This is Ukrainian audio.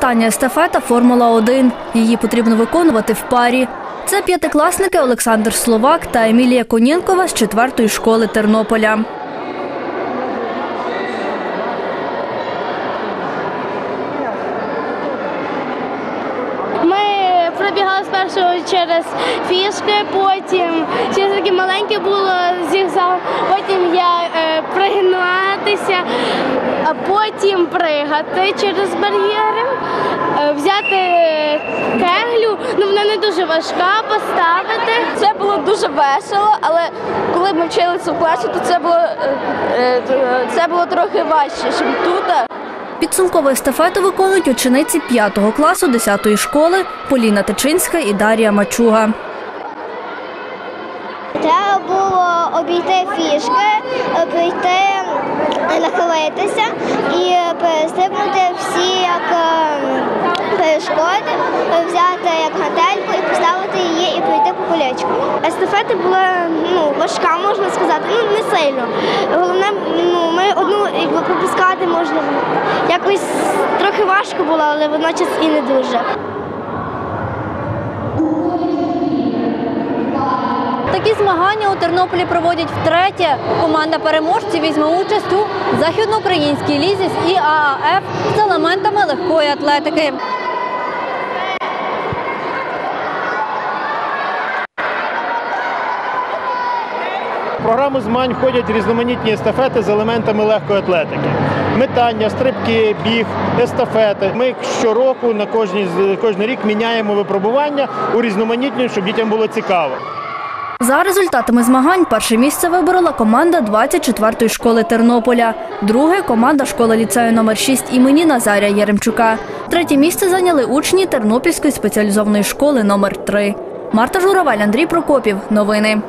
остання естафета Формула 1 Її потрібно виконувати в парі. Це п'ятикласники Олександр Словак та Емілія Конєнкова з четвертої школи Тернополя. Ми пробігали спершу через фішки, потім через таке маленьке було зігзаг, потім я е, пригинатися, а потім пригати через бар'єри, е, взяти кеглю, ну вона не дуже важка, поставити. Це було дуже весело, але коли ми вчилися в класі, то це було, е, е, це було трохи важче, ніж тут. Підсумкову естафету виконують учениці 5 класу 10 школи Поліна Тичинська і Дар'я Мачуга. Треба було обійти фішки, прийти, нахилитися і перестрибнути всі як е, перешкоди, взяти як гантельку і поставити її і пройти по колечку. Естафета була ну, важка, можна сказати, ну не сильно. Головне, ну, ми одну якби, пропускати можна. Якось трохи важко було, але водночас і не дуже. Такі змагання у Тернополі проводять втретє. Команда переможців візьме участь у західноукраїнській лізі з ІААФ з елементами легкої атлетики. Програму змагань входять різноманітні естафети з елементами легкої атлетики. Метання, стрибки, біг, естафети. Ми щороку на кожні кожен рік міняємо випробування у різноманітні, щоб дітям було цікаво. За результатами змагань перше місце виборола команда 24-ї школи Тернополя. Друге команда школи ліцею номер 6 імені Назаря Яремчука. Третє місце зайняли учні Тернопільської спеціалізованої школи номер 3 Марта Журавель, Андрій Прокопів. Новини.